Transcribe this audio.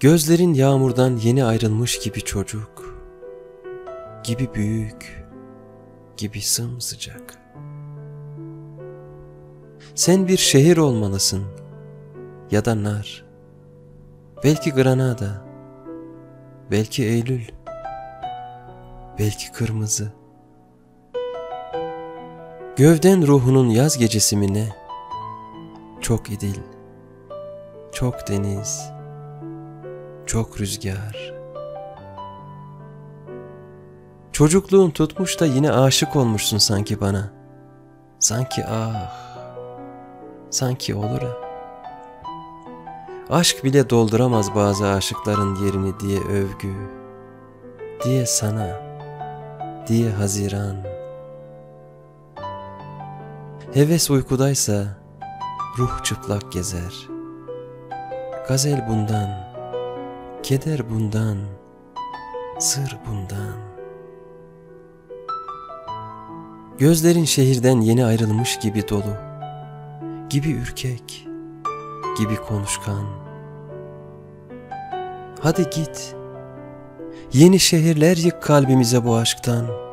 Gözlerin yağmurdan yeni ayrılmış gibi çocuk, gibi büyük, gibi sımsıcak. Sen bir şehir olmalısın ya da nar, belki Granada, belki Eylül, belki kırmızı. Gövden ruhunun yaz gecesi mi ne? Çok idil, çok deniz, çok rüzgar. Çocukluğun tutmuş da yine aşık olmuşsun sanki bana. Sanki ah, sanki olur ha. Aşk bile dolduramaz bazı aşıkların yerini diye övgü, diye sana, diye haziran. Heves uykudaysa ruh çıplak gezer. Gazel bundan, keder bundan, sır bundan. Gözlerin şehirden yeni ayrılmış gibi dolu, gibi ürkek, gibi konuşkan. Hadi git, yeni şehirler yık kalbimize bu aşktan.''